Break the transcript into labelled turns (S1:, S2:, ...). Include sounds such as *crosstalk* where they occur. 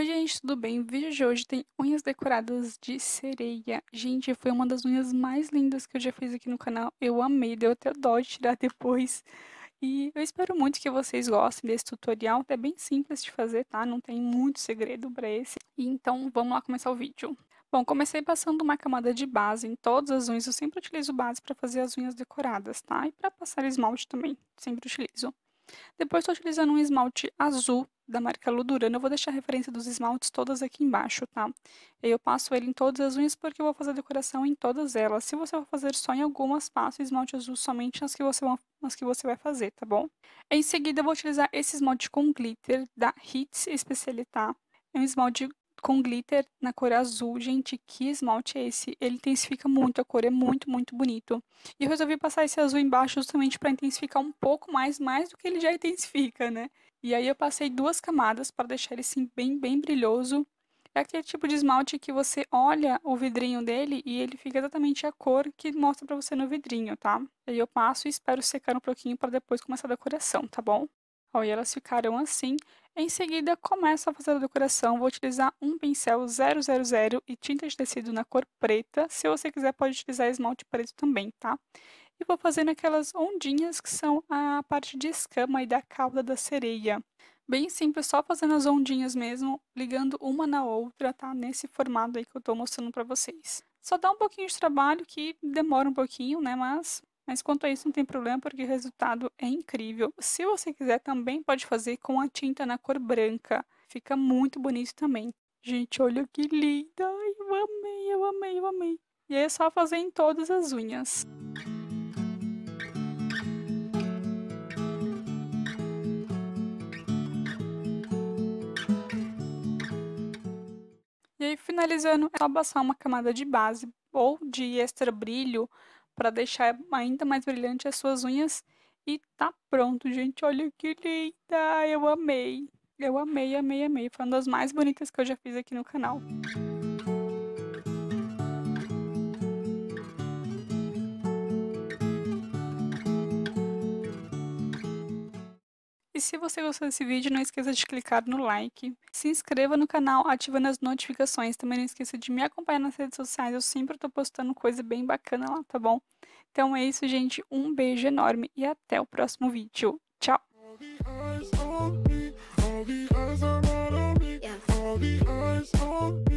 S1: Oi, gente, tudo bem? O vídeo de hoje tem unhas decoradas de sereia. Gente, foi uma das unhas mais lindas que eu já fiz aqui no canal. Eu amei, deu até dó de tirar *laughs* depois. E eu espero muito que vocês gostem desse tutorial. É bem simples de fazer, tá? Não tem muito segredo para esse. Então, vamos lá começar o vídeo. Bom, comecei passando uma camada de base em todas as unhas. Eu sempre utilizo base para fazer as unhas decoradas, tá? E para passar esmalte também, sempre utilizo. Depois estou utilizando um esmalte azul da marca Ludurano. Eu vou deixar a referência dos esmaltes todas aqui embaixo, tá? Eu passo ele em todas as unhas porque eu vou fazer decoração em todas elas. Se você for fazer só em algumas, passo esmalte azul somente nas que você, nas que você vai fazer, tá bom? Em seguida, eu vou utilizar esse esmalte com glitter da Hits Especialità. É um esmalte com glitter na cor azul. Gente, que esmalte é esse? Ele intensifica muito a cor, é muito, muito bonito. E eu resolvi passar esse azul embaixo justamente para intensificar um pouco mais, mais do que ele já *laughs* intensifica, né? E aí eu passei duas camadas para deixar ele assim bem, bem brilhoso. É aquele tipo de esmalte que você olha o vidrinho dele e ele fica exatamente a cor que mostra para você no vidrinho, tá? Aí eu passo e espero secar um pouquinho para depois começar a decoração, tá bom? Ó, e elas ficaram assim. Em seguida, começo a fazer a decoração. Vou utilizar um pincel 000 e tinta de tecido na cor preta. Se você quiser, pode utilizar esmalte preto também, tá? E vou fazendo aquelas ondinhas que são a parte de escama e da cauda da sereia. Bem simples, só fazendo as ondinhas mesmo, ligando uma na outra, tá? Nesse formato aí que eu tô mostrando pra vocês. Só dá um pouquinho de trabalho, que demora um pouquinho, né? Mas mas quanto a isso não tem problema porque o resultado é incrível. Se você quiser também pode fazer com a tinta na cor branca. Fica muito bonito também. Gente, olha que linda! Eu amei, eu amei, eu amei. E aí é só fazer em todas as unhas. E aí, finalizando, é só passar uma camada de base ou de extra brilho para deixar ainda mais brilhante as suas unhas. E tá pronto, gente. Olha que linda! Eu amei. Eu amei, amei, amei. Foi uma das mais bonitas que eu já fiz aqui no canal. E se você gostou desse vídeo, não esqueça de clicar no like, se inscreva no canal ativando as notificações, também não esqueça de me acompanhar nas redes sociais, eu sempre tô postando coisa bem bacana lá, tá bom? Então é isso, gente, um beijo enorme e até o próximo vídeo. Tchau! Yeah.